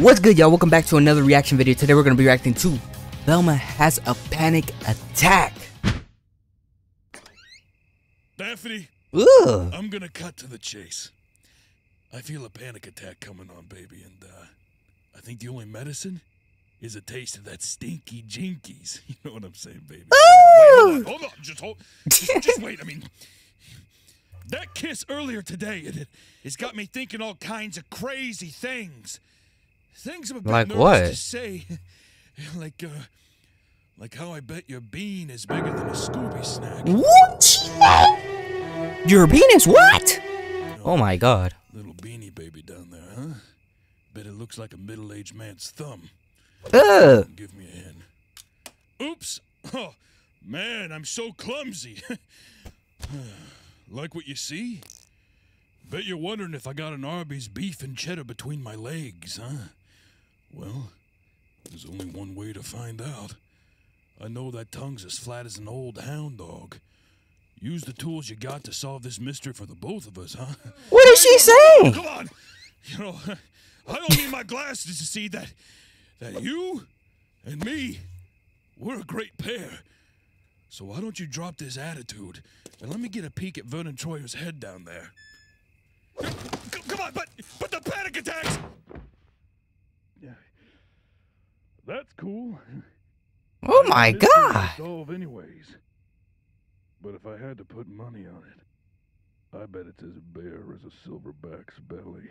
What's good, y'all? Welcome back to another reaction video. Today we're going to be reacting to Velma has a panic attack. Daphne, Ugh. I'm gonna cut to the chase. I feel a panic attack coming on, baby, and uh, I think the only medicine is a taste of that stinky jinkies. You know what I'm saying, baby? Wait, hold on, hold on, just hold, just, just wait. I mean, that kiss earlier today, it, it's got me thinking all kinds of crazy things. Things I'm Like what? to say, like uh, like how I bet your bean is bigger than a Scooby snack. What? Your penis? What? Oh my god. Little beanie baby down there, huh? Bet it looks like a middle-aged man's thumb. Ugh. Give me a hand. Oops! Oh, man, I'm so clumsy. like what you see? Bet you're wondering if I got an Arby's beef and cheddar between my legs, huh? Well, there's only one way to find out. I know that tongue's as flat as an old hound dog. Use the tools you got to solve this mystery for the both of us, huh? What is she saying? Come on. You know, I don't need my glasses to see that that you and me we're a great pair. So why don't you drop this attitude and let me get a peek at Vernon Troyer's head down there? Come on, but but the panic that's cool. Oh my god. Solve anyways. But if I had to put money on it, I bet it's as bare as a silverback's belly.